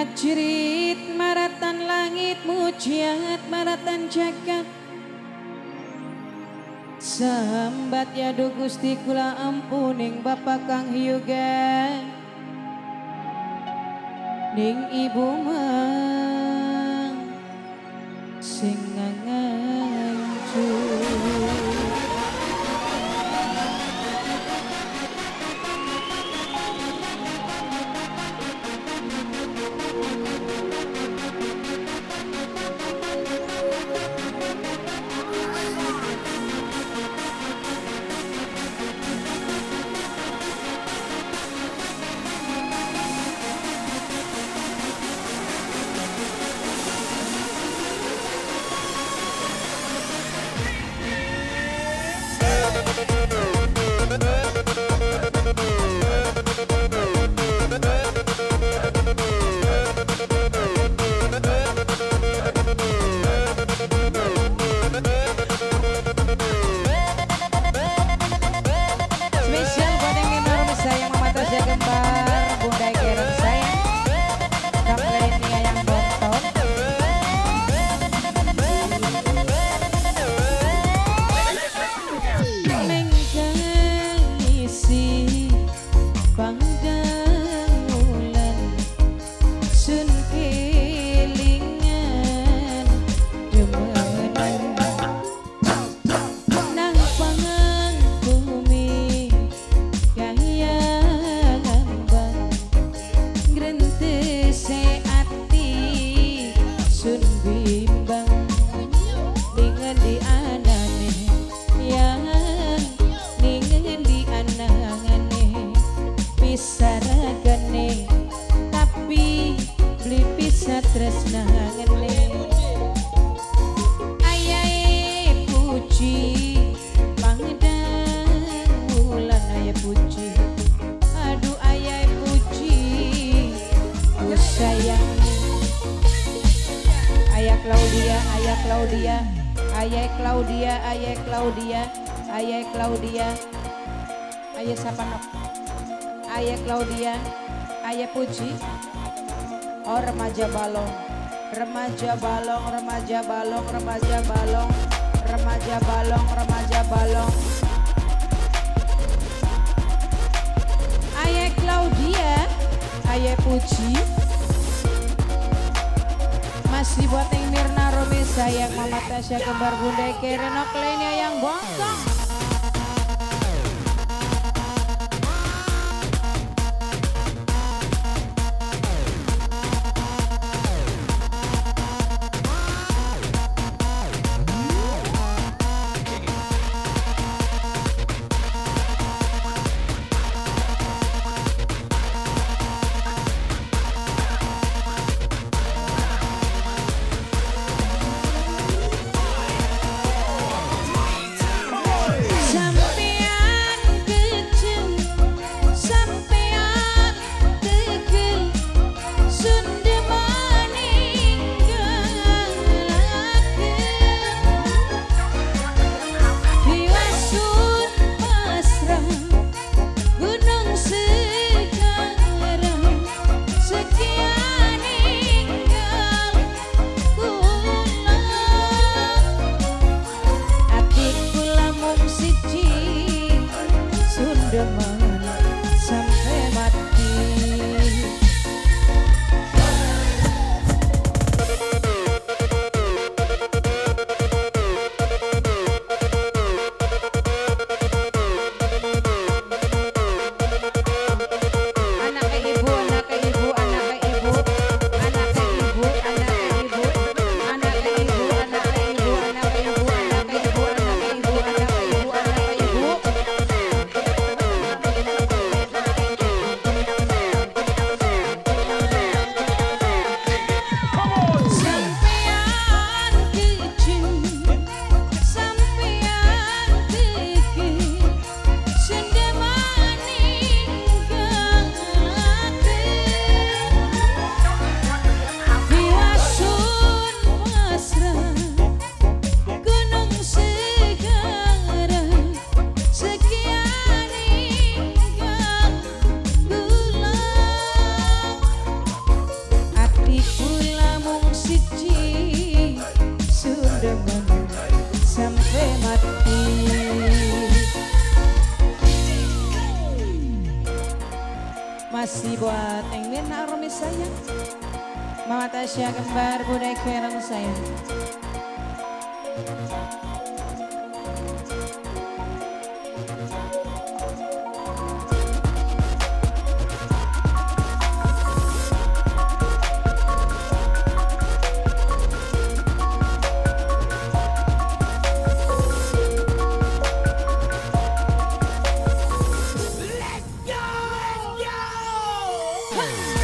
Ngajrit maratan langit mujiat maratan jagat. Sambat ya Gusti kula ampuning Bapak Kang Hyuga. Ning ibu mang sing ngangancu beli bisa tresnangane Ayae puji pangdangulan ayae puji Aduh ayae puji ku sayang Ayah Claudia, Ayah Claudia, Ayah Claudia, Ayah Claudia, Ayah Claudia, Ayah siapa nok? Ayah Claudia, Ayah Puji, Oh remaja balong, remaja balong, remaja balong, remaja balong, remaja balong, remaja balong. Ayah Claudia, Ayah Puji, masih buat yang Mirna Romi sayang Mama Tasya kembar Bunda Kerenok lainnya yang bongkong. sayang Mama Tasya kembar sayang Hey!